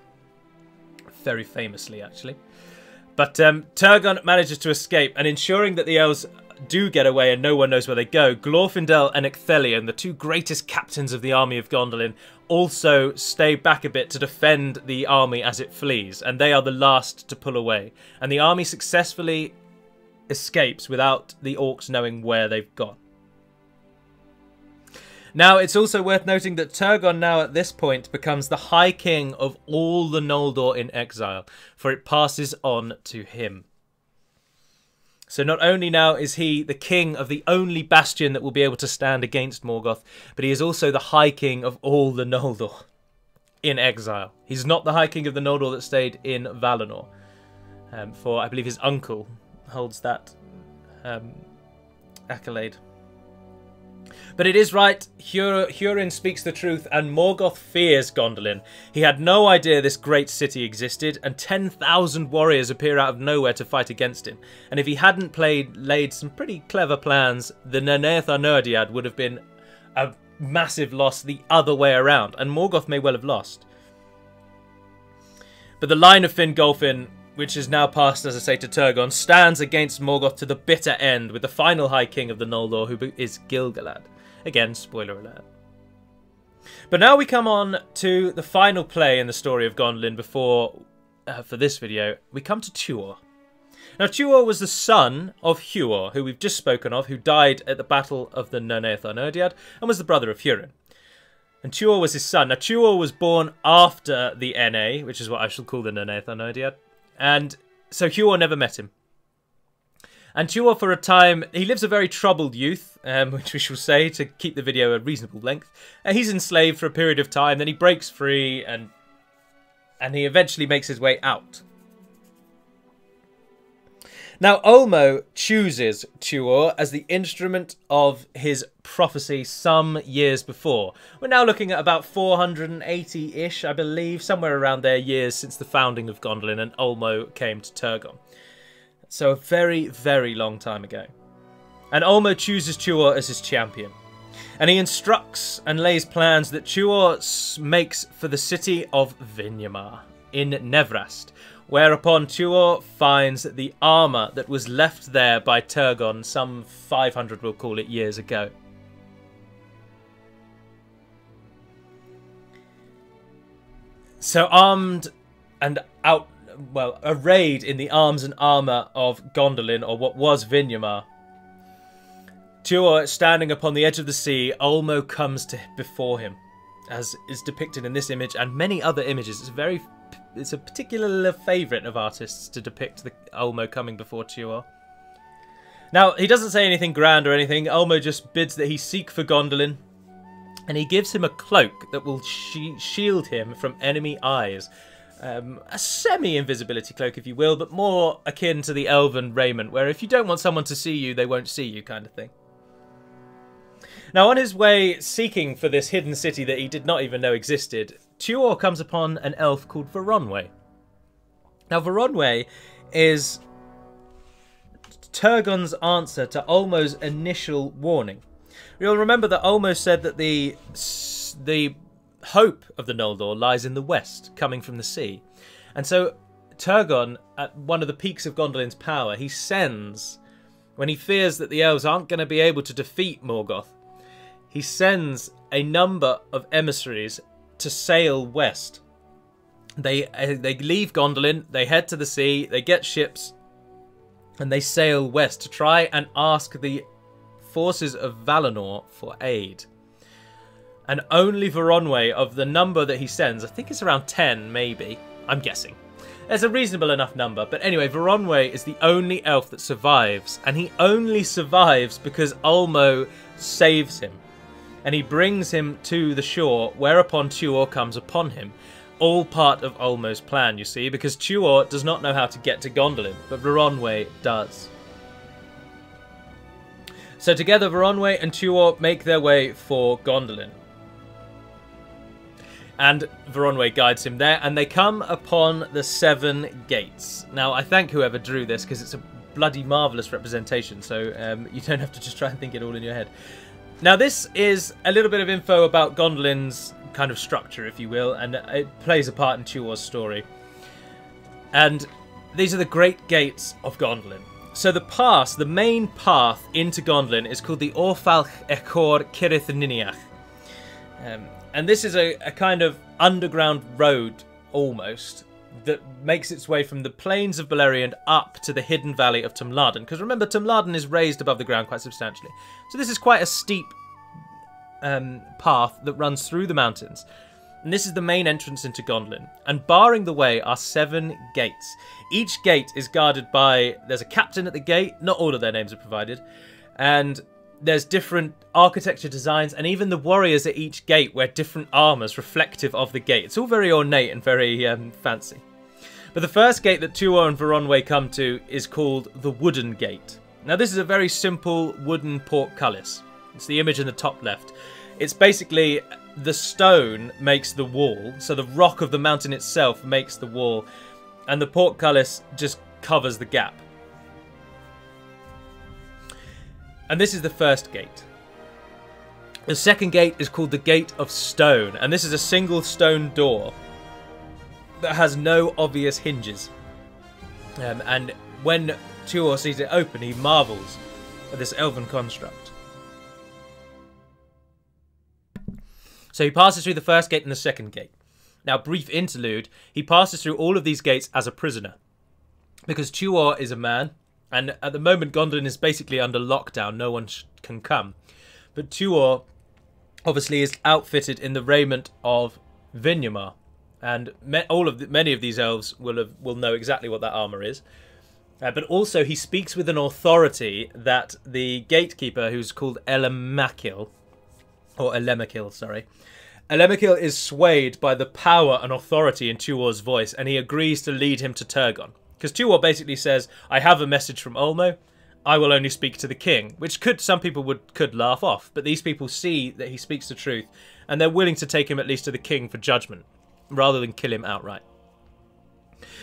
Very famously, actually. But um, Turgon manages to escape, and ensuring that the elves do get away and no one knows where they go, Glorfindel and Ecthelion, the two greatest captains of the army of Gondolin, also stay back a bit to defend the army as it flees, and they are the last to pull away. And the army successfully escapes without the orcs knowing where they've gone. Now, it's also worth noting that Turgon now at this point becomes the High King of all the Noldor in exile, for it passes on to him. So not only now is he the king of the only bastion that will be able to stand against Morgoth, but he is also the High King of all the Noldor in exile. He's not the High King of the Noldor that stayed in Valinor, um, for I believe his uncle holds that um, accolade. But it is right, Hurin speaks the truth, and Morgoth fears Gondolin. He had no idea this great city existed, and 10,000 warriors appear out of nowhere to fight against him. And if he hadn't played, laid some pretty clever plans, the Nirnaeth Arnoediad would have been a massive loss the other way around, and Morgoth may well have lost. But the line of Fingolfin which is now passed, as I say, to Turgon, stands against Morgoth to the bitter end with the final High King of the Noldor, who is Gil-galad. Again, spoiler alert. But now we come on to the final play in the story of Gondolin before, uh, for this video, we come to Tuor. Now, Tuor was the son of Huor, who we've just spoken of, who died at the Battle of the Nirnaeth Arnoediad, and was the brother of Hurin. And Tuor was his son. Now, Tuor was born after the Na, which is what I shall call the Nirnaeth Arnoediad, and so Huor never met him. And Tuor, for a time, he lives a very troubled youth, um, which we shall say to keep the video a reasonable length. Uh, he's enslaved for a period of time, then he breaks free, and and he eventually makes his way out. Now, Ulmo chooses Tuor as the instrument of his prophecy some years before. We're now looking at about 480-ish, I believe, somewhere around there years since the founding of Gondolin and Ulmo came to Turgon. So a very, very long time ago. And Ulmo chooses Tuor as his champion. And he instructs and lays plans that Tuor makes for the city of Vinyamar in Nevrast, whereupon Tuor finds the armour that was left there by Turgon some 500, we'll call it, years ago. So armed and out well, arrayed in the arms and armour of Gondolin, or what was Vinyamar. Tuor standing upon the edge of the sea, Ulmo comes to before him, as is depicted in this image and many other images. It's very, it's a particular favourite of artists to depict the Ulmo coming before Tuor. Now, he doesn't say anything grand or anything. Ulmo just bids that he seek for Gondolin, and he gives him a cloak that will shield him from enemy eyes um, a semi-invisibility cloak, if you will, but more akin to the elven raiment, where if you don't want someone to see you, they won't see you, kind of thing. Now, on his way seeking for this hidden city that he did not even know existed, Tuor comes upon an elf called Voronwë. Now, Voronwë is Turgon's answer to Ulmo's initial warning. You'll remember that Ulmo said that the the hope of the Noldor lies in the west, coming from the sea. And so Turgon, at one of the peaks of Gondolin's power, he sends, when he fears that the elves aren't going to be able to defeat Morgoth, he sends a number of emissaries to sail west. They uh, they leave Gondolin, they head to the sea, they get ships, and they sail west to try and ask the forces of Valinor for aid. And only Voronwë, of the number that he sends, I think it's around 10 maybe, I'm guessing. There's a reasonable enough number, but anyway, Voronwë is the only elf that survives, and he only survives because Ulmo saves him. And he brings him to the shore, whereupon Tuor comes upon him. All part of Ulmo's plan, you see, because Tuor does not know how to get to Gondolin, but Voronwë does. So together, Voronwë and Tuor make their way for Gondolin. And Voronwë guides him there, and they come upon the Seven Gates. Now, I thank whoever drew this, because it's a bloody marvellous representation, so um, you don't have to just try and think it all in your head. Now, this is a little bit of info about Gondolin's kind of structure, if you will, and it plays a part in Tuor's story. And these are the Great Gates of Gondolin. So the pass, the main path into Gondolin is called the Orfalch Echor Cirith Ninniach. Um, and this is a, a kind of underground road, almost, that makes its way from the plains of Beleriand up to the hidden valley of Tumladen. Because remember, Tumladen is raised above the ground quite substantially. So this is quite a steep um, path that runs through the mountains. And this is the main entrance into Gondolin. And barring the way are seven gates. Each gate is guarded by. There's a captain at the gate. Not all of their names are provided. And there's different architecture designs, and even the warriors at each gate wear different armors reflective of the gate. It's all very ornate and very um, fancy. But the first gate that Tuor and Voronwë come to is called the Wooden Gate. Now, this is a very simple wooden portcullis. It's the image in the top left. It's basically the stone makes the wall, so the rock of the mountain itself makes the wall, and the portcullis just covers the gap. And this is the first gate. The second gate is called the Gate of Stone, and this is a single stone door that has no obvious hinges. Um, and when Tuor sees it open, he marvels at this elven construct. So he passes through the first gate and the second gate. Now, brief interlude, he passes through all of these gates as a prisoner. Because Tuor is a man, and at the moment Gondolin is basically under lockdown, no one can come. But Tuor obviously is outfitted in the raiment of Vinyamar, and all of the, many of these elves will have, will know exactly what that armor is. Uh, but also, he speaks with an authority that the gatekeeper, who's called Elemmakil, or Elemmakil, sorry. Elemmakil is swayed by the power and authority in Tuor's voice, and he agrees to lead him to Turgon. Because Tuor basically says, I have a message from Ulmo, I will only speak to the king, which could some people would could laugh off, but these people see that he speaks the truth, and they're willing to take him at least to the king for judgment, rather than kill him outright.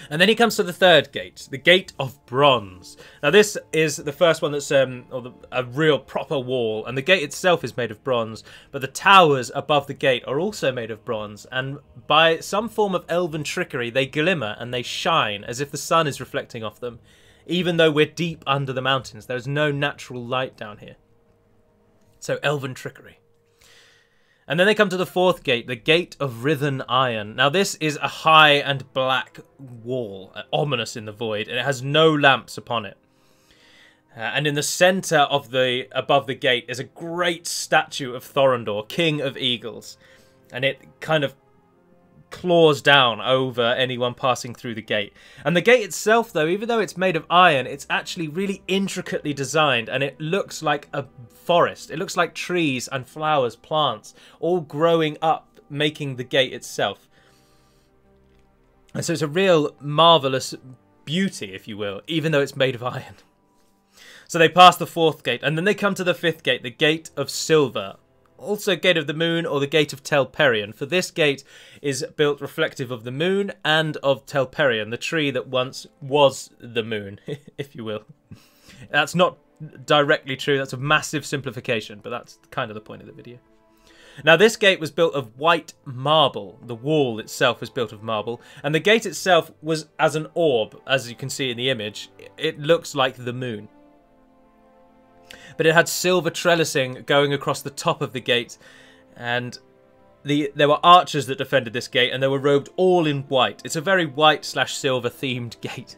And then he comes to the third gate, the Gate of Bronze. Now, this is the first one that's um, the, a real proper wall, and the gate itself is made of bronze, but the towers above the gate are also made of bronze, and by some form of elven trickery, they glimmer and they shine as if the sun is reflecting off them, even though we're deep under the mountains. There's no natural light down here. So, elven trickery. And then they come to the fourth gate, the Gate of Writhen Iron. Now, this is a high and black wall, uh, ominous in the void, and it has no lamps upon it. Uh, and in the centre of the above the gate is a great statue of Thorondor, King of Eagles, and it kind of claws down over anyone passing through the gate. And the gate itself, though, even though it's made of iron, it's actually really intricately designed and it looks like a forest. It looks like trees and flowers, plants, all growing up, making the gate itself. And so it's a real marvellous beauty, if you will, even though it's made of iron. So they pass the fourth gate, and then they come to the fifth gate, the Gate of Silver. Also, Gate of the Moon or the Gate of Telperion, for this gate is built reflective of the moon and of Telperion, the tree that once was the moon, if you will. That's not directly true, that's a massive simplification, but that's kind of the point of the video. Now, this gate was built of white marble. The wall itself was built of marble, and the gate itself was as an orb, as you can see in the image. It looks like the moon but it had silver trellising going across the top of the gate, and the there were archers that defended this gate, and they were robed all in white. It's a very white slash silver themed gate.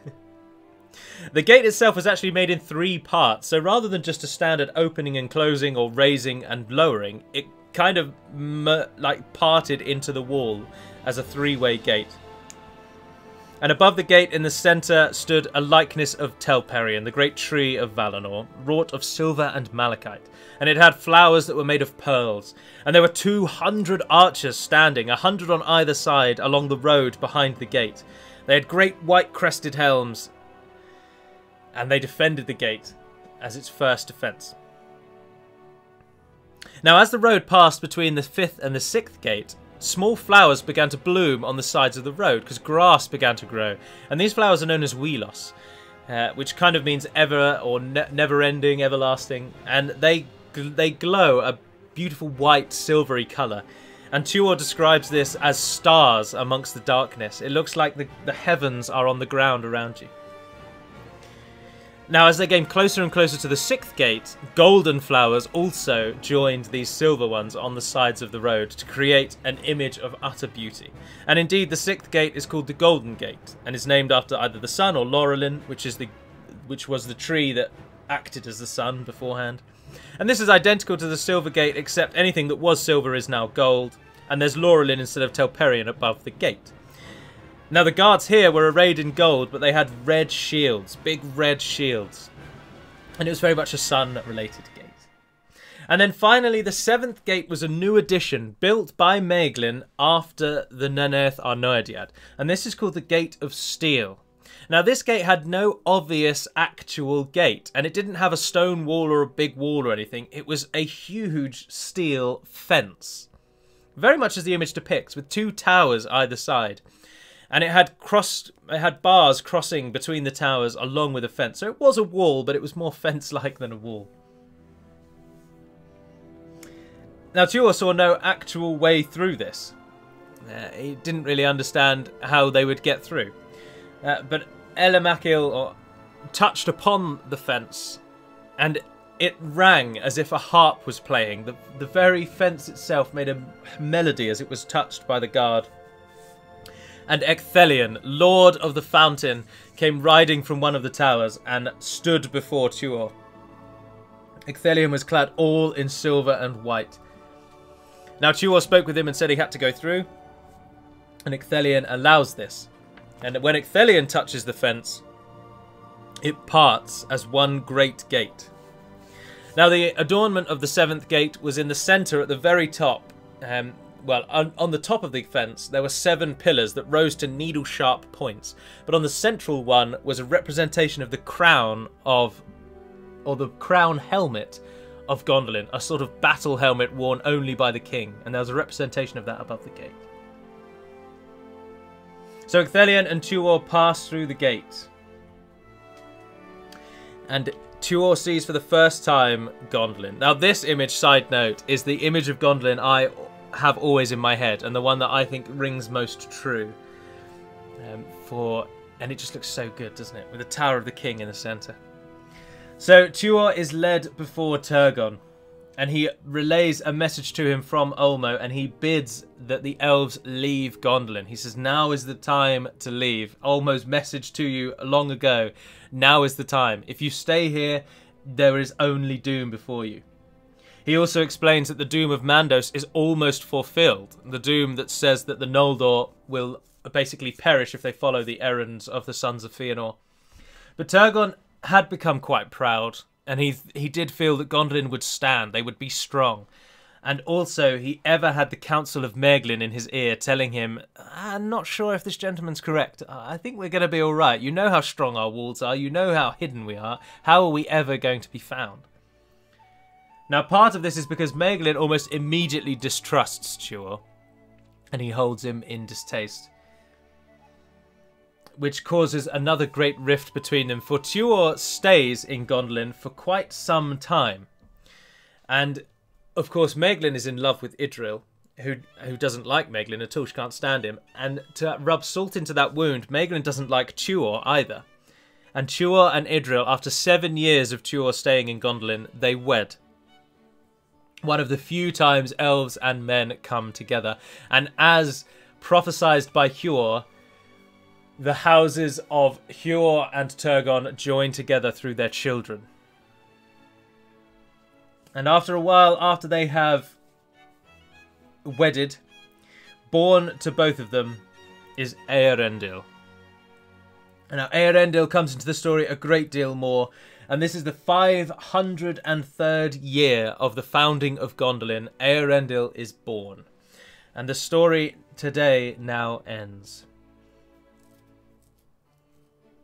the gate itself was actually made in three parts, so rather than just a standard opening and closing or raising and lowering, it kind of like parted into the wall as a three-way gate. And above the gate in the centre stood a likeness of Telperion, the great tree of Valinor, wrought of silver and malachite. And it had flowers that were made of pearls. And there were two hundred archers standing, a hundred on either side, along the road behind the gate. They had great white crested helms, and they defended the gate as its first defence. Now, as the road passed between the fifth and the sixth gate, small flowers began to bloom on the sides of the road because grass began to grow. And these flowers are known as Uilos, uh, which kind of means ever or ne never ending, everlasting. And they, they glow a beautiful white, silvery colour. And Tuor describes this as stars amongst the darkness. It looks like the, the heavens are on the ground around you. Now, as they came closer and closer to the sixth gate, golden flowers also joined these silver ones on the sides of the road to create an image of utter beauty. And indeed, the sixth gate is called the Golden Gate and is named after either the sun or Laurelin, which is the which was the tree that acted as the sun beforehand. And this is identical to the Silver Gate, except anything that was silver is now gold, and there's Laurelin instead of Telperion above the gate. Now the guards here were arrayed in gold, but they had red shields, big red shields. And it was very much a sun-related gate. And then finally, the seventh gate was a new addition built by Maeglin after the Nirnaeth Arnoediad. And this is called the Gate of Steel. Now, this gate had no obvious actual gate, and it didn't have a stone wall or a big wall or anything. It was a huge steel fence. Very much as the image depicts, with two towers either side and it had crossed it had bars crossing between the towers along with a fence. So it was a wall but it was more fence like than a wall. Now Tuor saw no actual way through this. Uh, he didn't really understand how they would get through. Uh, but Elemmakil touched upon the fence and it rang as if a harp was playing. The, the very fence itself made a melody as it was touched by the guard and Ecthelion, Lord of the Fountain, came riding from one of the towers and stood before Tuor. Ecthelion was clad all in silver and white. Now Tuor spoke with him and said he had to go through, and Ecthelion allows this. And when Ecthelion touches the fence, it parts as one great gate. Now the adornment of the seventh gate was in the centre at the very top, um, well, on, on, the top of the fence, there were seven pillars that rose to needle sharp points. But on the central one was a representation of the crown of, or the crown helmet of Gondolin, a sort of battle helmet worn only by the king. And there was a representation of that above the gate. So Ecthelion and Tuor pass through the gate. And Tuor sees for the first time Gondolin. Now, this image, side note, is the image of Gondolin I have always in my head, and the one that I think rings most true. Um, for and it just looks so good, doesn't it? With the Tower of the King in the centre. So Tuor is led before Turgon, and he relays a message to him from Ulmo, and he bids that the elves leave Gondolin. He says, "Now is the time to leave." Ulmo's message to you long ago. Now is the time. If you stay here, there is only doom before you. He also explains that the doom of Mandos is almost fulfilled. The doom that says that the Noldor will basically perish if they follow the errands of the sons of Fëanor. But Turgon had become quite proud, and he he did feel that Gondolin would stand, they would be strong. And also, he ever had the counsel of Maeglin in his ear telling him, I'm not sure if this gentleman's correct. I think we're going to be all right. You know how strong our walls are. You know how hidden we are. How are we ever going to be found? Now, part of this is because Maeglin almost immediately distrusts Tuor, and he holds him in distaste. Which causes another great rift between them, for Tuor stays in Gondolin for quite some time. And of course, Merglin is in love with Idril, who who doesn't like Maeglin at all. She can't stand him. And to rub salt into that wound, Maeglin doesn't like Tuor either. And Tuor and Idril, after seven years of Tuor staying in Gondolin, they wed. One of the few times elves and men come together. And as prophesied by Huor, the houses of Huor and Turgon join together through their children. And after a while, after they have wedded, born to both of them is Eärendil. And now Eärendil comes into the story a great deal more, and this is the 503rd year of the founding of Gondolin. Eärendil is born. And the story today now ends.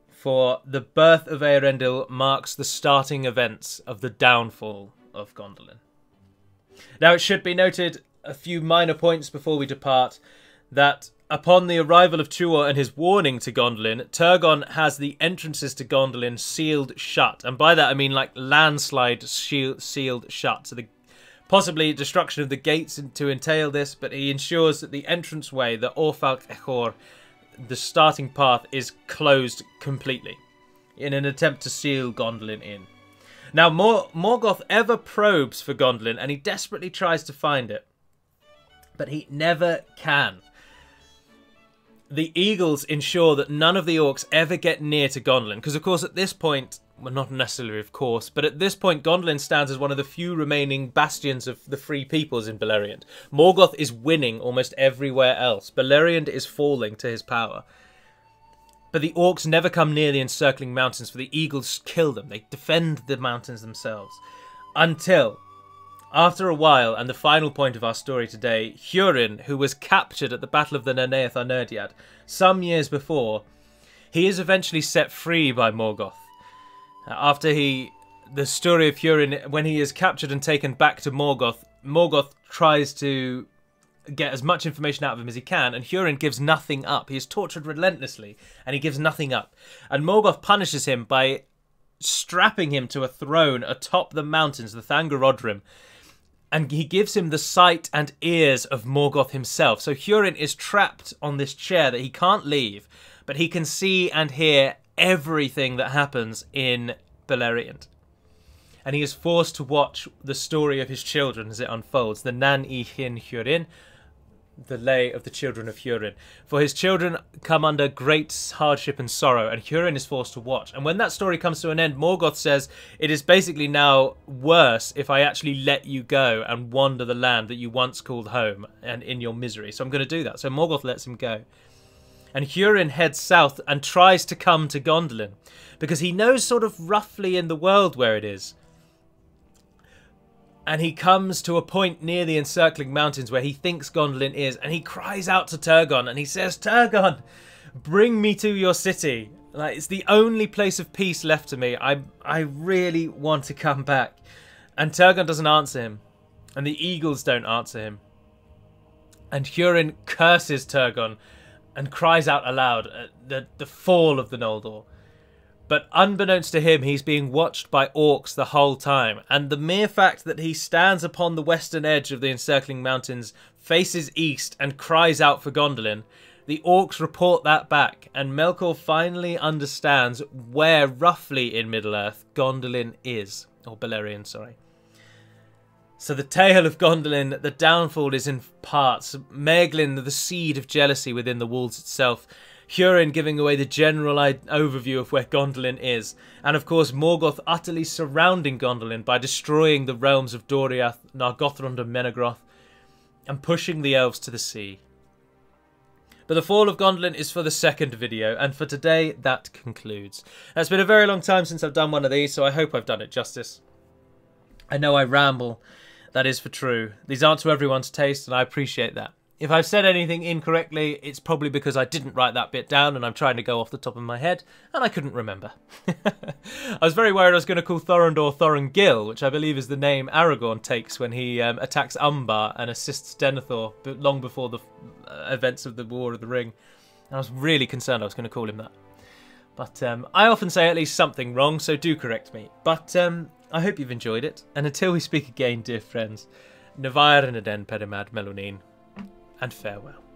For the birth of Eärendil marks the starting events of the downfall of Gondolin. Now, it should be noted a few minor points before we depart that upon the arrival of Tuor and his warning to Gondolin, Turgon has the entrances to Gondolin sealed shut. And by that I mean like landslide sealed shut. So the possibly destruction of the gates to entail this, but he ensures that the entranceway, the Orfalch Echor, the starting path, is closed completely in an attempt to seal Gondolin in. Now, Mor- Morgoth ever probes for Gondolin and he desperately tries to find it, but he never can. The Eagles ensure that none of the orcs ever get near to Gondolin, because, of course, at this point, well, not necessarily, of course, but at this point, Gondolin stands as one of the few remaining bastions of the free peoples in Beleriand. Morgoth is winning almost everywhere else. Beleriand is falling to his power. But the orcs never come near the encircling mountains, for the eagles kill them. They defend the mountains themselves. Until, after a while, and the final point of our story today, Hurin, who was captured at the Battle of the Nirnaeth Arnoediad some years before, he is eventually set free by Morgoth. After he. The story of Hurin, when he is captured and taken back to Morgoth, Morgoth tries to get as much information out of him as he can, and Hurin gives nothing up. He is tortured relentlessly, and he gives nothing up. And Morgoth punishes him by strapping him to a throne atop the mountains, the Thangorodrim, and he gives him the sight and ears of Morgoth himself. So Hurin is trapped on this chair that he can't leave, but he can see and hear everything that happens in Beleriand and he is forced to watch the story of his children as it unfolds. The Narn i Chîn Hurin, the lay of the children of Hurin. For his children come under great hardship and sorrow, and Hurin is forced to watch. And when that story comes to an end, Morgoth says, It is basically now worse if I actually let you go and wander the land that you once called home and in your misery. So I'm going to do that. So Morgoth lets him go. And Hurin heads south and tries to come to Gondolin because he knows sort of roughly in the world where it is and he comes to a point near the encircling mountains where he thinks Gondolin is, and he cries out to Turgon and he says, Turgon, bring me to your city. Like it's the only place of peace left to me. I I really want to come back. And Turgon doesn't answer him. And the eagles don't answer him. And Hurin curses Turgon and cries out aloud at the, the fall of the Noldor. But unbeknownst to him, he's being watched by orcs the whole time. And the mere fact that he stands upon the western edge of the encircling mountains, faces east, and cries out for Gondolin, the orcs report that back, and Melkor finally understands where roughly in Middle Earth Gondolin is. Or Beleriand, sorry. So the tale of Gondolin, the downfall is in parts. Maeglin, the seed of jealousy within the walls itself, Hurin giving away the general overview of where Gondolin is, and of course Morgoth utterly surrounding Gondolin by destroying the realms of Doriath, Nargothrond and Menegroth, and pushing the elves to the sea. But the fall of Gondolin is for the second video, and for today that concludes. It's been a very long time since I've done one of these, so I hope I've done it justice. I know I ramble That is for true. These aren't to everyone's taste, and I appreciate that. If I've said anything incorrectly, it's probably because I didn't write that bit down and I'm trying to go off the top of my head, and I couldn't remember. I was very worried I was going to call Thorondor Thorongil, which I believe is the name Aragorn takes when he um, attacks Umbar and assists Denethor long before the uh, events of the War of the Ring. And I was really concerned I was going to call him that. But um, I often say at least something wrong, so do correct me. But um, I hope you've enjoyed it, and until we speak again, dear friends, Navair Naden Perimad Melonin and farewell.